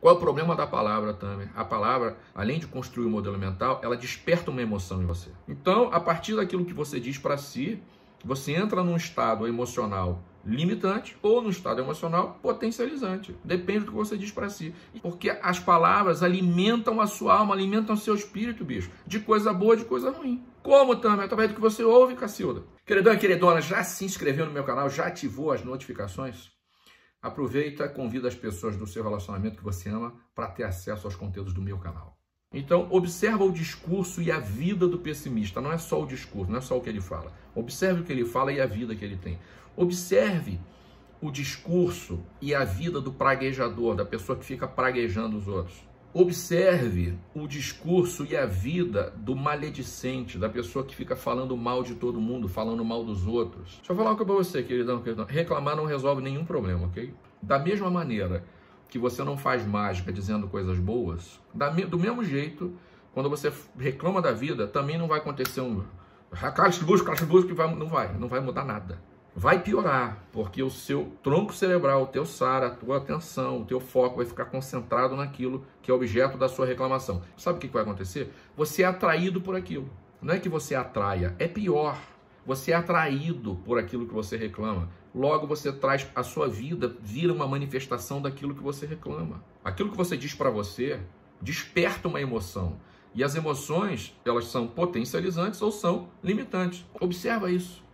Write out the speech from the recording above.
Qual é o problema da palavra, Tamer? A palavra, além de construir o um modelo mental, ela desperta uma emoção em você. Então, a partir daquilo que você diz para si, você entra num estado emocional limitante ou num estado emocional potencializante. Depende do que você diz para si. Porque as palavras alimentam a sua alma, alimentam o seu espírito, bicho. De coisa boa, de coisa ruim. Como também? Através do que você ouve, Cacilda. Queridão e queridona, já se inscreveu no meu canal? Já ativou as notificações? Aproveita, convida as pessoas do seu relacionamento que você ama para ter acesso aos conteúdos do meu canal. Então, observa o discurso e a vida do pessimista. Não é só o discurso, não é só o que ele fala. Observe o que ele fala e a vida que ele tem. Observe o discurso e a vida do praguejador, da pessoa que fica praguejando os outros. Observe o discurso e a vida do maledicente, da pessoa que fica falando mal de todo mundo, falando mal dos outros. Deixa eu falar uma coisa para você, queridão, queridão. Reclamar não resolve nenhum problema, ok? Da mesma maneira que você não faz mágica dizendo coisas boas, do mesmo jeito, quando você reclama da vida, também não vai acontecer um vai, não vai, não vai mudar nada. Vai piorar, porque o seu tronco cerebral, o teu SAR, a tua atenção, o teu foco vai ficar concentrado naquilo que é objeto da sua reclamação. Sabe o que vai acontecer? Você é atraído por aquilo. Não é que você atraia, é pior. Você é atraído por aquilo que você reclama. Logo você traz a sua vida, vira uma manifestação daquilo que você reclama. Aquilo que você diz para você desperta uma emoção. E as emoções, elas são potencializantes ou são limitantes. Observa isso.